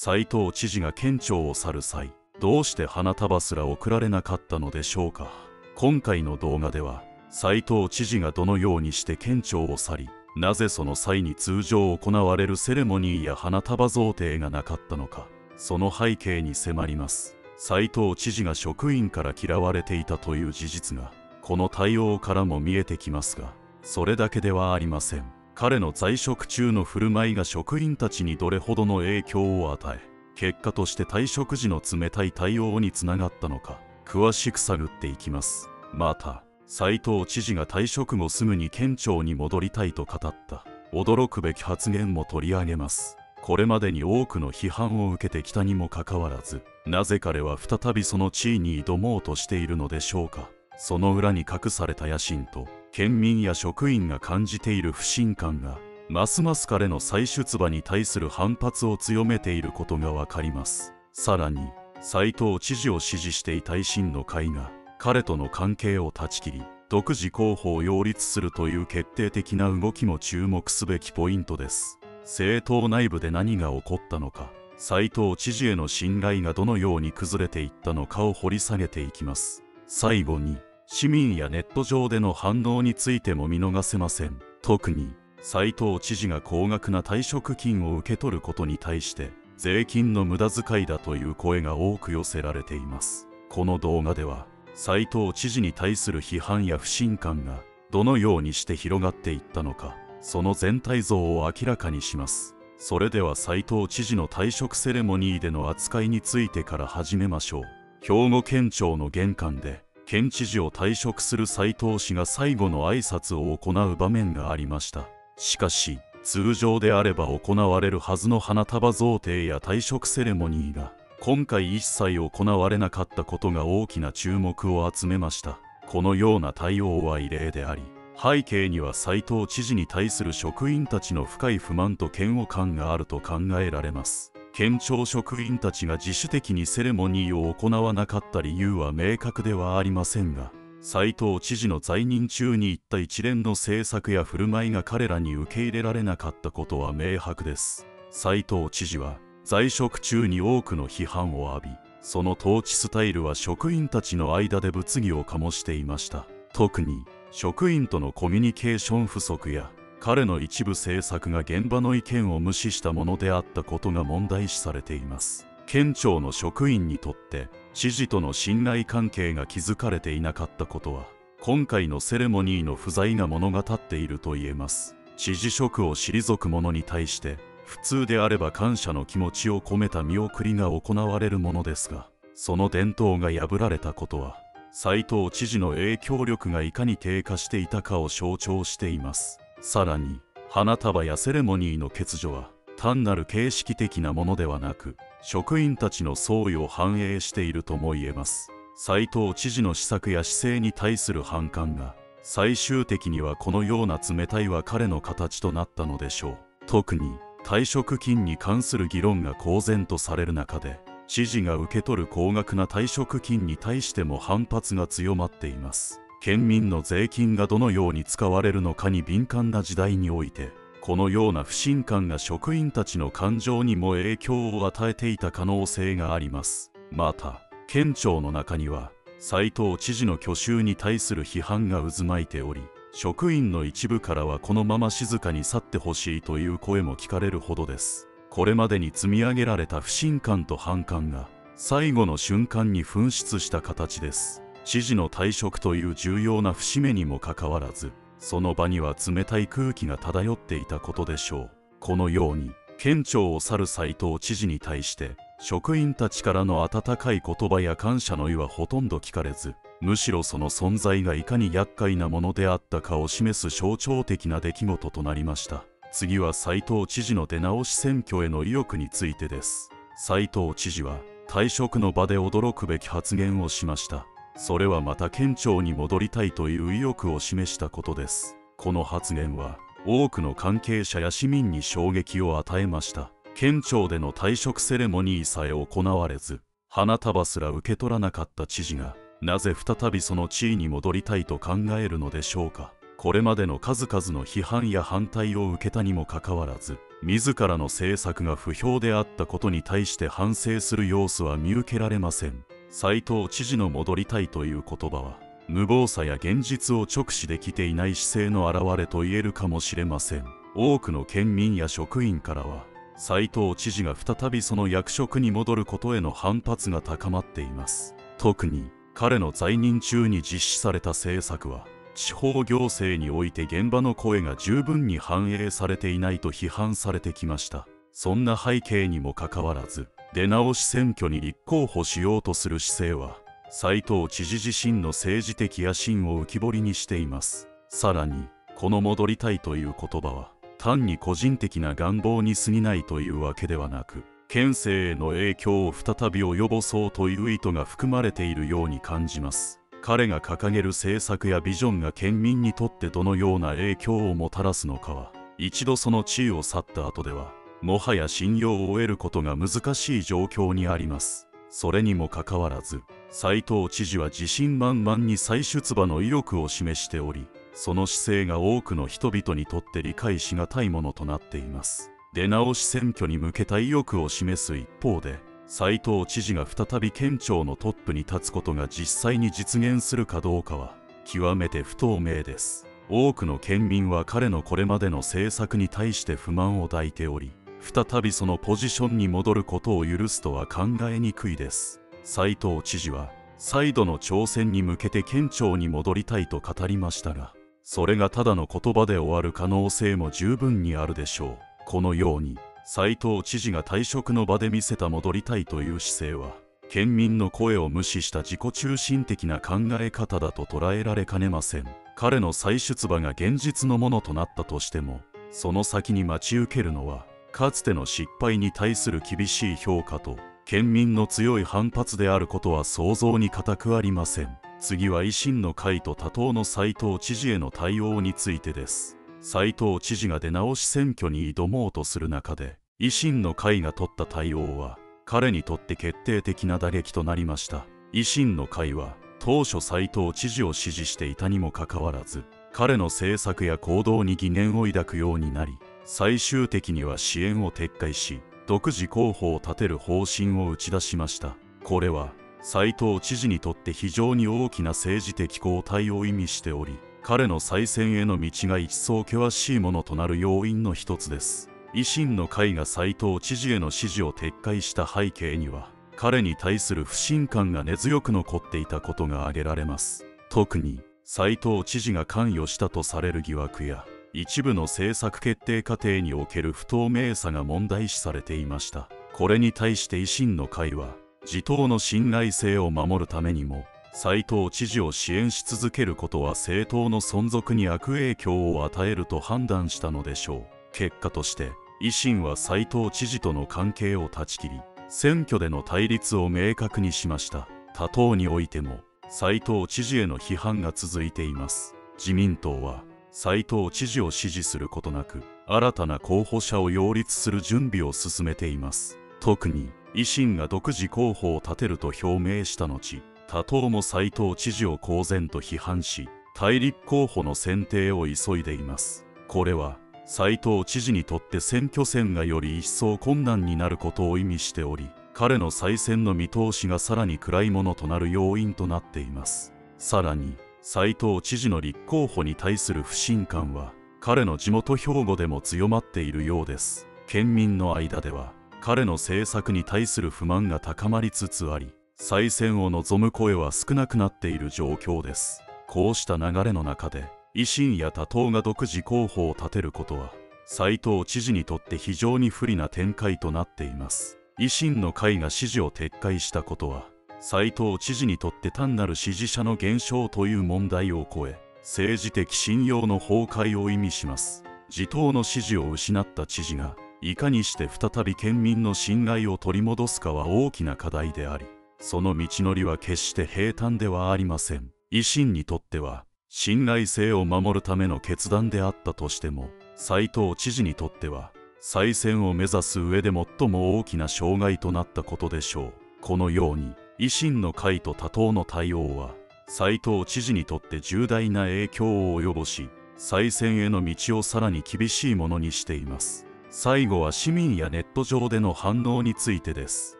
斉藤知事が県庁を去る際どうして花束すら贈られなかったのでしょうか。今回の動画では斉藤知事がどのようにして県庁を去りなぜその際に通常行われるセレモニーや花束贈呈がなかったのかその背景に迫ります。斉藤知事が職員から嫌われていたという事実がこの対応からも見えてきますがそれだけではありません。彼の在職中の振る舞いが職員たちにどれほどの影響を与え結果として退職時の冷たい対応につながったのか詳しく探っていきます。また斉藤知事が退職後すぐに県庁に戻りたいと語った。驚くべき発言も取り上げます。これまでに多くの批判を受けてきたにもかかわらずなぜ彼は再びその地位に挑もうとしているのでしょうか。その裏に隠された野心と県民や職員が感じている不信感がますます彼の再出馬に対する反発を強めていることがわかります。さらに斉藤知事を支持していた維新の会が彼との関係を断ち切り独自候補を擁立するという決定的な動きも注目すべきポイントです。政党内部で何が起こったのか斉藤知事への信頼がどのように崩れていったのかを掘り下げていきます。最後に市民やネット上での反応についても見逃せません。特に斉藤知事が高額な退職金を受け取ることに対して税金の無駄遣いだという声が多く寄せられています。この動画では斉藤知事に対する批判や不信感がどのようにして広がっていったのかその全体像を明らかにします。それでは斉藤知事の退職セレモニーでの扱いについてから始めましょう。兵庫県庁の玄関で県知事を退職する斉藤氏が最後の挨拶を行う場面がありました。しかし通常であれば行われるはずの花束贈呈や退職セレモニーが今回一切行われなかったことが大きな注目を集めました。このような対応は異例であり背景には斉藤知事に対する職員たちの深い不満と嫌悪感があると考えられます。県庁職員たちが自主的にセレモニーを行わなかった理由は明確ではありませんが斉藤知事の在任中に行った一連の政策や振る舞いが彼らに受け入れられなかったことは明白です。斉藤知事は在職中に多くの批判を浴びその統治スタイルは職員たちの間で物議を醸していました。特に職員とのコミュニケーション不足や彼の一部政策が現場の意見を無視したものであったことが問題視されています。県庁の職員にとって知事との信頼関係が築かれていなかったことは今回のセレモニーの不在が物語っていると言えます。知事職を退く者に対して普通であれば感謝の気持ちを込めた見送りが行われるものですがその伝統が破られたことは斉藤知事の影響力がいかに低下していたかを象徴しています。さらに花束やセレモニーの欠如は単なる形式的なものではなく職員たちの総意を反映しているとも言えます。斉藤知事の施策や姿勢に対する反感が最終的にはこのような冷たい別れの形となったのでしょう。特に退職金に関する議論が公然とされる中で知事が受け取る高額な退職金に対しても反発が強まっています。県民の税金がどのように使われるのかに敏感な時代においてこのような不信感が職員たちの感情にも影響を与えていた可能性があります。また県庁の中には斉藤知事の去就に対する批判が渦巻いており職員の一部からはこのまま静かに去ってほしいという声も聞かれるほどです。これまでに積み上げられた不信感と反感が最後の瞬間に噴出した形です。知事の退職という重要な節目にもかかわらずその場には冷たい空気が漂っていたことでしょう。このように県庁を去る斉藤知事に対して職員たちからの温かい言葉や感謝の意はほとんど聞かれずむしろその存在がいかに厄介なものであったかを示す象徴的な出来事となりました。次は斉藤知事の出直し選挙への意欲についてです。斉藤知事は退職の場で驚くべき発言をしました。それはまた県庁に戻りたいという意欲を示したことです。この発言は多くの関係者や市民に衝撃を与えました。県庁での退職セレモニーさえ行われず花束すら受け取らなかった知事がなぜ再びその地位に戻りたいと考えるのでしょうか。これまでの数々の批判や反対を受けたにもかかわらず自らの政策が不評であったことに対して反省する様子は見受けられません。斉藤知事の戻りたいという言葉は無謀さや現実を直視できていない姿勢の表れと言えるかもしれません。多くの県民や職員からは斉藤知事が再びその役職に戻ることへの反発が高まっています。特に彼の在任中に実施された政策は地方行政において現場の声が十分に反映されていないと批判されてきました。そんな背景にもかかわらず出直し選挙に立候補しようとする姿勢は斉藤知事自身の政治的野心を浮き彫りにしています。さらにこの戻りたいという言葉は単に個人的な願望に過ぎないというわけではなく県政への影響を再び及ぼそうという意図が含まれているように感じます。彼が掲げる政策やビジョンが県民にとってどのような影響をもたらすのかは一度その地位を去った後ではもはや信用を得ることが難しい状況にあります。それにもかかわらず斉藤知事は自信満々に再出馬の意欲を示しておりその姿勢が多くの人々にとって理解しがたいものとなっています。出直し選挙に向けた意欲を示す一方で斉藤知事が再び県庁のトップに立つことが実際に実現するかどうかは極めて不透明です。多くの県民は彼のこれまでの政策に対して不満を抱いており再びそのポジションに戻ることを許すとは考えにくいです。斉藤知事は再度の挑戦に向けて県庁に戻りたいと語りましたがそれがただの言葉で終わる可能性も十分にあるでしょう。このように斉藤知事が退職の場で見せた戻りたいという姿勢は県民の声を無視した自己中心的な考え方だと捉えられかねません。彼の再出馬が現実のものとなったとしてもその先に待ち受けるのはかつての失敗に対する厳しい評価と県民の強い反発であることは想像に難くありません。次は維新の会と他党の斉藤知事への対応についてです。斉藤知事が出直し選挙に挑もうとする中で維新の会が取った対応は彼にとって決定的な打撃となりました。維新の会は当初斉藤知事を支持していたにもかかわらず彼の政策や行動に疑念を抱くようになり最終的には支援を撤回し独自候補を立てる方針を打ち出しました。これは斉藤知事にとって非常に大きな政治的交代を意味しており彼の再選への道が一層険しいものとなる要因の一つです。維新の会が斉藤知事への支持を撤回した背景には彼に対する不信感が根強く残っていたことが挙げられます。特に斉藤知事が関与したとされる疑惑や一部の政策決定過程における不透明さが問題視されていました。これに対して維新の会は自党の信頼性を守るためにも斉藤知事を支援し続けることは政党の存続に悪影響を与えると判断したのでしょう。結果として維新は斉藤知事との関係を断ち切り選挙での対立を明確にしました。他党においても斉藤知事への批判が続いています。自民党は斉藤知事を支持することなく新たな候補者を擁立する準備を進めています。特に維新が独自候補を立てると表明した後他党も斉藤知事を公然と批判し対立候補の選定を急いでいます。これは斉藤知事にとって選挙戦がより一層困難になることを意味しており彼の再選の見通しがさらに暗いものとなる要因となっています。さらに斉藤知事の立候補に対する不信感は彼の地元兵庫でも強まっているようです。県民の間では彼の政策に対する不満が高まりつつあり再選を望む声は少なくなっている状況です。こうした流れの中で維新や他党が独自候補を立てることは斉藤知事にとって非常に不利な展開となっています。維新の会が支持を撤回したことは斉藤知事にとって単なる支持者の減少という問題を超え政治的信用の崩壊を意味します。自党の支持を失った知事がいかにして再び県民の信頼を取り戻すかは大きな課題でありその道のりは決して平坦ではありません。維新にとっては信頼性を守るための決断であったとしても斉藤知事にとっては再選を目指す上で最も大きな障害となったことでしょう。このように維新の会と他党の対応は斉藤知事にとって重大な影響を及ぼし再選への道をさらに厳しいものにしています。最後は市民やネット上での反応についてです。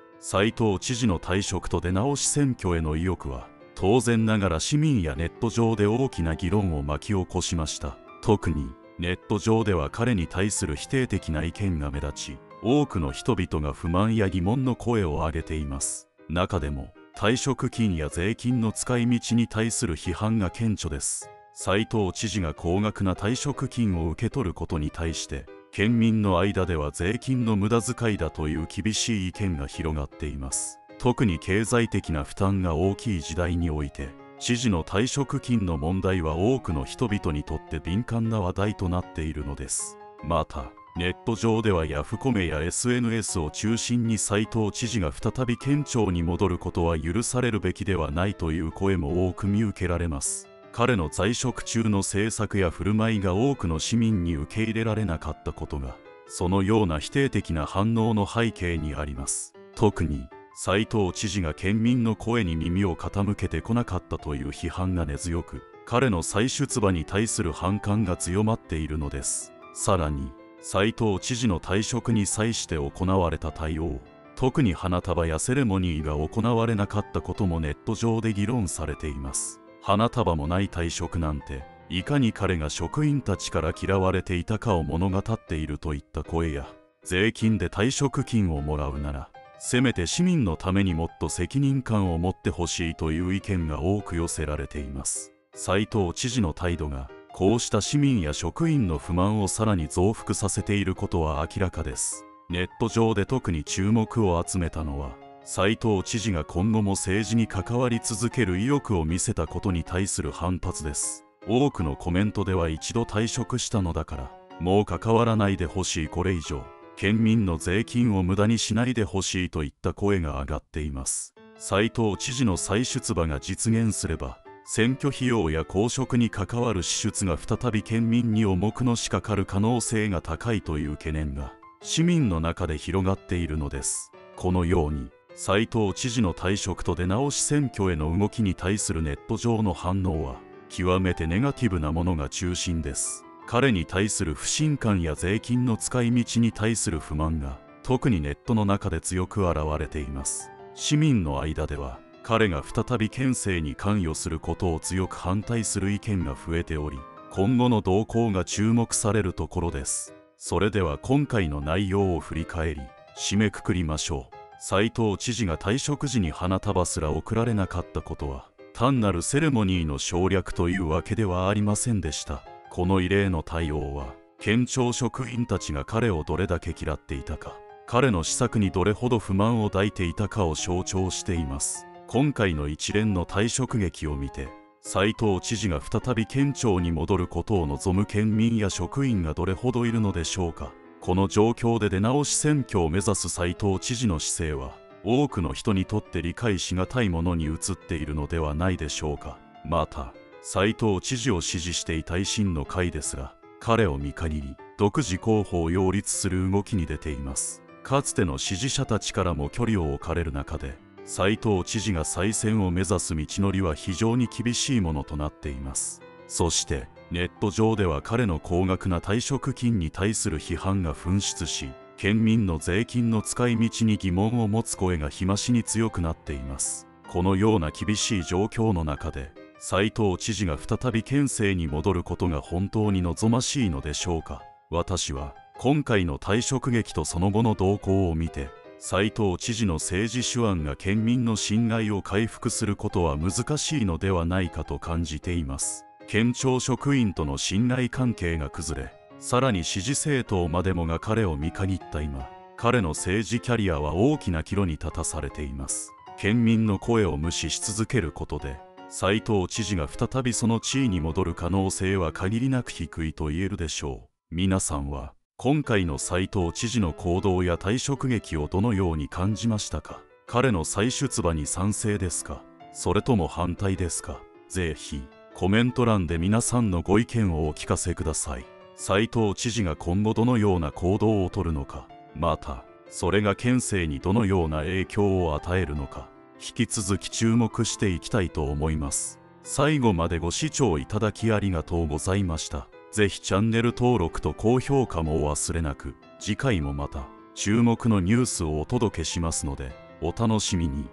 斉藤知事の退職と出直し選挙への意欲は当然ながら市民やネット上で大きな議論を巻き起こしました。特にネット上では彼に対する否定的な意見が目立ち多くの人々が不満や疑問の声を上げています。中でも退職金や税金の使い道に対する批判が顕著です。斉藤知事が高額な退職金を受け取ることに対して県民の間では税金の無駄遣いだという厳しい意見が広がっています。特に経済的な負担が大きい時代において知事の退職金の問題は多くの人々にとって敏感な話題となっているのです。またネット上ではヤフコメや SNS を中心に斉藤知事が再び県庁に戻ることは許されるべきではないという声も多く見受けられます。彼の在職中の政策や振る舞いが多くの市民に受け入れられなかったことがそのような否定的な反応の背景にあります。特に斉藤知事が県民の声に耳を傾けてこなかったという批判が根強く彼の再出馬に対する反感が強まっているのです。さらに斉藤知事の退職に際して行われた対応。特に花束やセレモニーが行われなかったこともネット上で議論されています。花束もない退職なんていかに彼が職員たちから嫌われていたかを物語っているといった声や税金で退職金をもらうならせめて市民のためにもっと責任感を持ってほしいという意見が多く寄せられています。斉藤知事の態度がこうした市民や職員の不満をさらに増幅させていることは明らかです。ネット上で特に注目を集めたのは斉藤知事が今後も政治に関わり続ける意欲を見せたことに対する反発です。多くのコメントでは一度退職したのだからもう関わらないでほしいこれ以上県民の税金を無駄にしないでほしいといった声が上がっています。斉藤知事の再出馬が実現すれば選挙費用や公職に関わる支出が再び県民に重くのしかかる可能性が高いという懸念が市民の中で広がっているのです。このように斉藤知事の退職と出直し選挙への動きに対するネット上の反応は極めてネガティブなものが中心です。彼に対する不信感や税金の使い道に対する不満が特にネットの中で強く現れています。市民の間では彼が再び県政に関与することを強く反対する意見が増えており今後の動向が注目されるところです。それでは今回の内容を振り返り締めくくりましょう。斉藤知事が退職時に花束すら贈られなかったことは単なるセレモニーの省略というわけではありませんでした。この異例の対応は県庁職員たちが彼をどれだけ嫌っていたか彼の施策にどれほど不満を抱いていたかを象徴しています。今回の一連の退職劇を見て斉藤知事が再び県庁に戻ることを望む県民や職員がどれほどいるのでしょうか。この状況で出直し選挙を目指す斉藤知事の姿勢は多くの人にとって理解しがたいものに移っているのではないでしょうか。また斉藤知事を支持していた維新の会ですら彼を見限り独自候補を擁立する動きに出ています。かつての支持者たちからも距離を置かれる中で斉藤知事が再選を目指す道のりは非常に厳しいものとなっています。そしてネット上では彼の高額な退職金に対する批判が噴出し県民の税金の使い道に疑問を持つ声が日増しに強くなっています。このような厳しい状況の中で斉藤知事が再び県政に戻ることが本当に望ましいのでしょうか。私は今回の退職劇とその後の動向を見て斉藤知事の政治手腕が県民の信頼を回復することは難しいのではないかと感じています。県庁職員との信頼関係が崩れさらに支持政党までもが彼を見限った今彼の政治キャリアは大きな岐路に立たされています。県民の声を無視し続けることで斉藤知事が再びその地位に戻る可能性は限りなく低いと言えるでしょう。皆さんは今回の斉藤知事の行動や退職劇をどのように感じましたか？彼の再出馬に賛成ですか？それとも反対ですか？ぜひコメント欄で皆さんのご意見をお聞かせください。斉藤知事が今後どのような行動をとるのかまたそれが県政にどのような影響を与えるのか引き続き注目していきたいと思います。最後までご視聴いただきありがとうございました。ぜひチャンネル登録と高評価もお忘れなく。次回もまた注目のニュースをお届けしますのでお楽しみに。